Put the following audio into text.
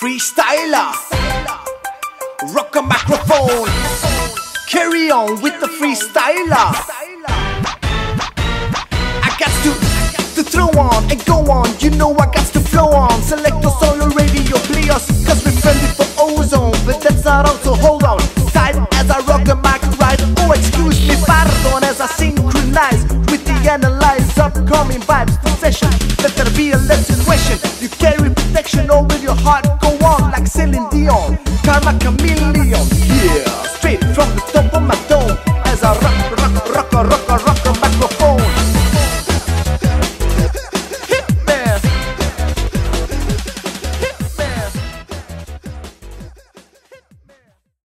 Freestyler, rock a microphone, carry on with the freestyler. I got to, to throw on and go on, you know I got to flow on. Select us on your radio, play us, cause we're friendly for ozone. But that's not all, so hold on. Tight as I rock the mic right. Oh, excuse me, pardon, as I synchronize with the analyze upcoming vibes. The session, let there be a lesson question. You carry protection will your heart Celine Dion, time a chameleon. Yeah, straight from the top of my dome as I rock.